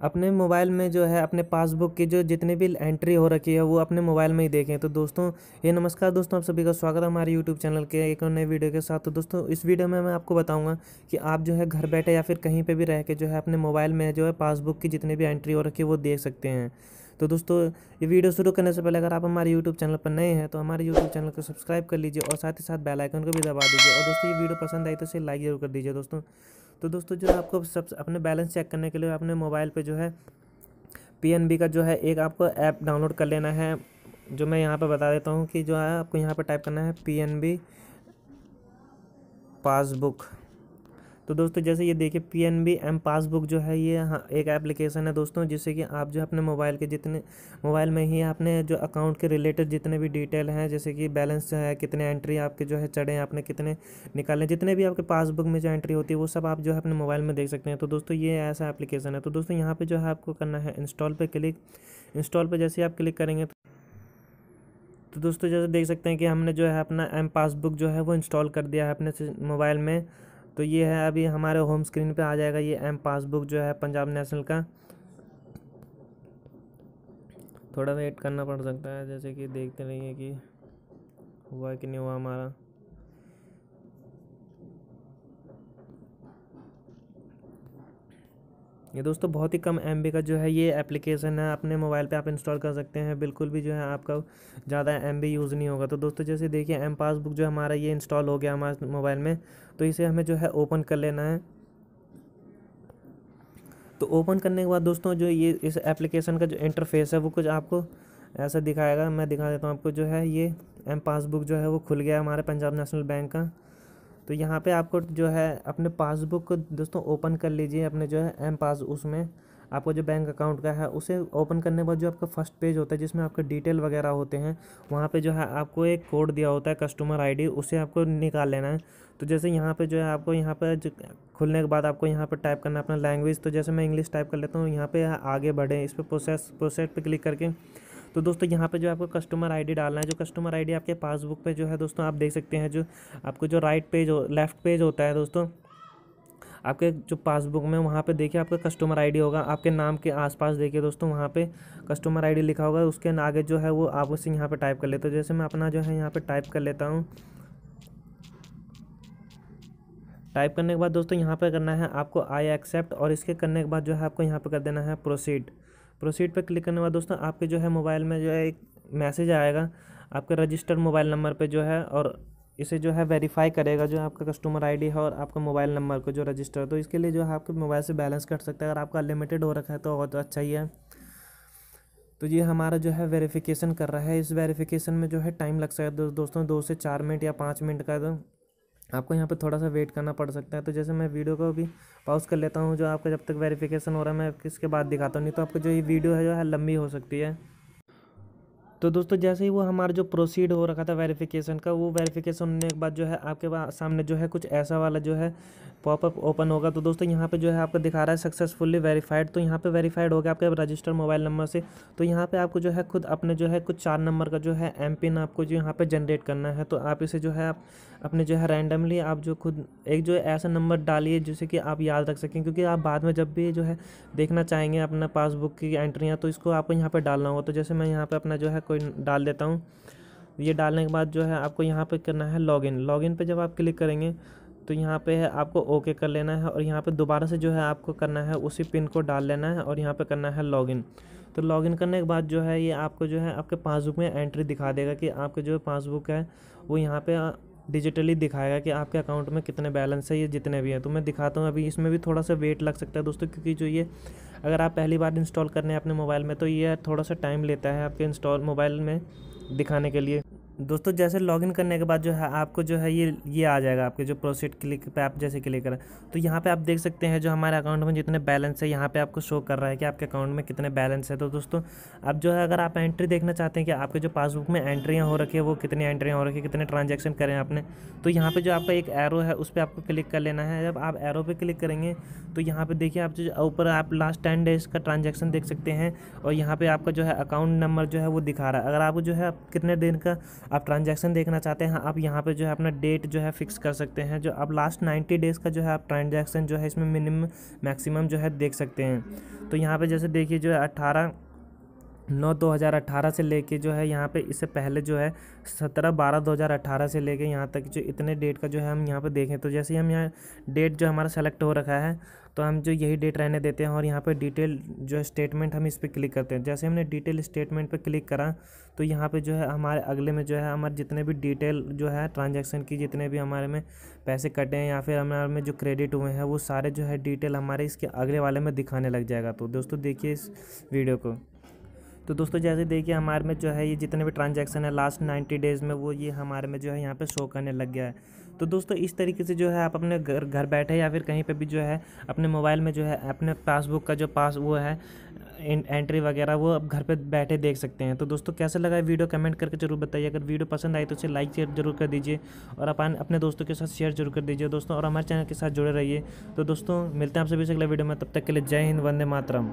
अपने मोबाइल में जो है, अपने पासबुक की जो जितनी भी एंट्री हो रखी है, वो अपने मोबाइल में ही देखें। तो दोस्तों, ये नमस्कार दोस्तों, आप सभी का स्वागत है हमारे यूट्यूब चैनल के एक और नए वीडियो के साथ। तो दोस्तों, इस वीडियो में मैं आपको बताऊँगा कि आप जो है घर बैठे या फिर कहीं पे भी रह के जो है अपने मोबाइल में जो है पासबुक की जितनी भी एंट्री हो रखी है, वो देख सकते हैं। तो दोस्तों, ये वीडियो शुरू करने से पहले अगर आप हमारे यूट्यूब चैनल पर नए हैं तो हमारे यूट्यूब चैनल को सब्सक्राइब कर लीजिए और साथ ही साथ बेलाइकन को भी दबा दीजिए। और दोस्तों, ये वीडियो पसंद आई तो इसे लाइक ज़रूर कर दीजिए दोस्तों। तो दोस्तों जो है आपको सब अपने बैलेंस चेक करने के लिए अपने मोबाइल पर जो है पीएनबी का जो है एक आपको ऐप डाउनलोड कर लेना है, जो मैं यहाँ पर बता देता हूँ कि जो है आपको यहाँ पर टाइप करना है पीएनबी पासबुक। तो दोस्तों जैसे ये देखिए P N B M passbook जो है ये हाँ एक एप्लीकेशन है दोस्तों, जिससे कि आप जो अपने मोबाइल के जितने मोबाइल में ही आपने जो अकाउंट के रिलेटेड जितने भी डिटेल हैं, जैसे कि बैलेंस है, कितने एंट्री आपके जो है चढ़े हैं, आपने कितने निकाले जितने भी आपके पासबुक में जो एंट्री होती है, वो सब आप जो है अपने मोबाइल में देख सकते हैं। तो दोस्तों ये ऐसा एप्लीकेशन है। तो दोस्तों यहाँ पर जो है आपको करना है इंस्टॉल पर क्लिक इंस्टॉल पर जैसे आप क्लिक करेंगे तो दोस्तों जैसे देख सकते हैं कि हमने जो है अपना एम पासबुक जो है वो इंस्टॉल कर दिया है अपने मोबाइल में। तो ये है अभी हमारे होम स्क्रीन पे आ जाएगा ये एम पासबुक जो है पंजाब नेशनल का। थोड़ा वेट करना पड़ सकता है, जैसे कि देखते रहिए कि हुआ कि नहीं हुआ हमारा। ये दोस्तों बहुत ही कम एमबी का जो है ये एप्लीकेशन है, अपने मोबाइल पे आप इंस्टॉल कर सकते हैं, बिल्कुल भी जो है आपका ज़्यादा एमबी यूज़ नहीं होगा। तो दोस्तों जैसे देखिए एम पासबुक जो हमारा ये इंस्टॉल हो गया हमारे मोबाइल में तो इसे हमें जो है ओपन कर लेना है। तो ओपन करने के बाद दोस्तों जो ये, इस एप्लीकेशन का जो इंटरफेस है, वो कुछ आपको ऐसा दिखाएगा। मैं दिखा देता हूँ आपको जो है ये एम पासबुक जो है वो खुल गया हमारे पंजाब नेशनल बैंक का। तो यहाँ पे आपको जो है अपने पासबुक को दोस्तों ओपन कर लीजिए अपने जो है एम पास उसमें। आपको जो बैंक अकाउंट का है, उसे ओपन करने के बाद जो आपका फ़र्स्ट पेज होता है, जिसमें आपके डिटेल वगैरह होते हैं, वहाँ पे जो है आपको एक कोड दिया होता है कस्टमर आईडी, उसे आपको निकाल लेना है। तो जैसे यहाँ पे जो है आपको यहाँ पर खुलने के बाद आपको यहाँ पर टाइप करना है अपना लैंग्वेज। तो जैसे मैं इंग्लिश टाइप कर लेता हूँ, यहाँ पे आगे बढ़े, इस पर प्रोसेस प्रोसेस पर क्लिक करके तो दोस्तों यहाँ पे जो आपको कस्टमर आईडी डालना है, जो कस्टमर आईडी आपके पासबुक पे जो है दोस्तों, आप देख सकते हैं जो आपको जो राइट पेज लेफ़्ट पेज होता है दोस्तों, आपके जो पासबुक में वहाँ पे देखिए आपका कस्टमर आईडी होगा, आपके नाम के आसपास देखिए दोस्तों, वहाँ पे कस्टमर आईडी लिखा होगा, उसके आगे जो है वो आप उसे यहाँ पे टाइप कर लेते हो। जैसे मैं अपना जो है यहाँ पे टाइप कर लेता हूँ। टाइप करने के बाद दोस्तों यहाँ पे करना है आपको आई एक्सेप्ट और इसके करने के बाद जो है आपको यहाँ पे कर देना है प्रोसीड प्रोसीड पर क्लिक करने के बाद दोस्तों, आपके जो है मोबाइल में जो है एक मैसेज आएगा। आपके रजिस्टर्ड मोबाइल नंबर पे जो है और इसे जो है वेरीफाई करेगा जो आपका कस्टमर आईडी है और आपका मोबाइल नंबर को जो रजिस्टर है। तो इसके लिए जो है आपके मोबाइल से बैलेंस कट सकता है। अगर आपका लिमिटेड हो रखा है तो बहुत अच्छा ही है। तो ये हमारा जो है वेरिफिकेशन कर रहा है। इस वेरिफिकेशन में जो है टाइम लग सकता है दोस्तों, दो से चार मिनट या पाँच मिनट का तो आपको यहाँ पे थोड़ा सा वेट करना पड़ सकता है। तो जैसे मैं वीडियो को भी पॉज कर लेता हूँ, जो आपका जब तक वेरिफिकेशन हो रहा है, मैं किसके बाद दिखाता हूँ। नहीं तो आपको जो ये वीडियो है, जो है, लंबी हो सकती है। तो दोस्तों जैसे ही वो हमारा जो प्रोसीड हो रखा था वेरिफिकेशन का वो वेरिफिकेशन होने के बाद जो है आपके सामने जो है कुछ ऐसा वाला जो है पॉपअप ओपन होगा तो दोस्तों यहाँ पे जो है आपको दिखा रहा है सक्सेसफुली वेरीफाइड तो यहाँ पे वेरीफाइड हो गया आपके रजिस्टर मोबाइल नंबर से तो यहाँ पे आपको जो है खुद अपने जो है कुछ चार नंबर का जो है एम पिन आपको जो यहाँ पे जनरेट करना है तो आप इसे जो है आप अपने जो है रैंडमली आप जो खुद एक जो ऐसा नंबर डालिए जिसे कि आप याद रख सकें क्योंकि आप बाद में जब भी जो है देखना चाहेंगे अपना पासबुक की एंट्रियाँ तो इसको आपको यहाँ पर डालना होगा तो जैसे मैं यहाँ पर अपना जो है कोई डाल देता हूँ। ये डालने के बाद जो है आपको यहाँ पे करना है लॉगिन लॉगिन पे जब आप क्लिक करेंगे तो यहाँ पे है आपको ओके कर लेना है और यहाँ पे दोबारा से जो है आपको करना है उसी पिन को डाल लेना है और यहाँ पे करना है लॉगिन तो लॉगिन करने के बाद जो है ये आपको जो है आपके पासबुक में एंट्री दिखा देगा कि आपके जो पासबुक है, वो यहाँ पे डिजिटली दिखाएगा कि आपके अकाउंट में कितने बैलेंस है, ये जितने भी हैं। तो मैं दिखाता हूँ अभी, इसमें भी थोड़ा सा वेट लग सकता है दोस्तों, क्योंकि जो ये, अगर आप पहली बार इंस्टॉल करने हैं अपने मोबाइल में तो ये थोड़ा सा टाइम लेता है आपके इंस्टॉल मोबाइल में दिखाने के लिए। दोस्तों, जैसे लॉगिन करने के बाद जो है, आपको जो है ये ये आ जाएगा, आपके जो प्रोसीड क्लिक पे आप जैसे क्लिक करें। तो यहाँ पे आप देख सकते हैं जो हमारे अकाउंट में जितने बैलेंस है, यहाँ पे आपको शो कर रहा है कि आपके अकाउंट में कितने बैलेंस है। तो दोस्तों, अब जो है, अगर आप एंट्री देखना चाहते हैं कि आपके जो पासबुक में एंट्रियाँ हो रखी है, वो कितनी एंट्रियाँ हो रखी है, कितने ट्रांजेक्शन करें आपने तो यहाँ पर जो आपका एक एरो है, उस पर आपको क्लिक कर लेना है। जब आप एरो पर क्लिक करेंगे तो यहाँ पर देखिए आप जो, ऊपर आप लास्ट टेन डेज़ का ट्रांजेक्शन देख सकते हैं, और यहाँ पर आपका जो है अकाउंट नंबर जो है, वो दिखा रहा है। अगर आपको जो है, कितने दिन का आप ट्रांजैक्शन देखना चाहते हैं आप यहाँ पे जो है अपना डेट जो है फिक्स कर सकते हैं, जो आप लास्ट नाइन्टी डेज़ का जो है आप ट्रांजैक्शन जो है इसमें मिनिमम मैक्सिमम जो है देख सकते हैं। तो यहाँ पर जैसे देखिए जो है अट्ठारह नौ दो हज़ार अट्ठारह से लेके जो है यहाँ पे इससे पहले जो है सत्रह बारह दो हज़ार अट्ठारह से लेके यहाँ तक जो इतने डेट का जो है हम यहाँ पे देखें तो जैसे हम यहाँ डेट जो हमारा सेलेक्ट हो रखा है तो हम जो यही डेट रहने देते हैं और यहाँ पे डिटेल जो है स्टेटमेंट हम इस पर क्लिक करते हैं। जैसे हमने डिटेल स्टेटमेंट पर क्लिक करा तो यहाँ पे जो है हमारे अगले में जो है हमारे जितने भी डिटेल जो है ट्रांजेक्शन की जितने भी हमारे में पैसे कटे हैं या फिर हमारे में जो क्रेडिट हुए हैं, वो सारे जो है डिटेल हमारे इसके अगले वाले में दिखाने लग जाएगा। तो दोस्तों देखिए इस वीडियो को। तो दोस्तों जैसे देखिए हमारे में जो है ये जितने भी ट्रांजैक्शन है लास्ट नाइन्टी डेज़ में वो ये हमारे में जो है यहाँ पे शो करने लग गया है। तो दोस्तों इस तरीके से जो है आप अपने घर घर बैठे या फिर कहीं पे भी जो है अपने मोबाइल में जो है अपने पासबुक का जो पास वो है एंट्री वगैरह वो आप घर पर बैठे देख सकते हैं। तो दोस्तों कैसा लगा वीडियो कमेंट करके ज़रूर बताइए। अगर वीडियो पसंद आई तो उसे लाइक शेयर ज़रूर कर दीजिए और अपन अपने दोस्तों के साथ शेयर ज़रूर कर दीजिए। दोस्तों और हमारे चैनल के साथ जुड़े रहिए। तो दोस्तों मिलते हैं आप सभी से अगले वीडियो में। तब तक के लिए जय हिंद, वंदे मातरम।